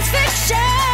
It's fiction.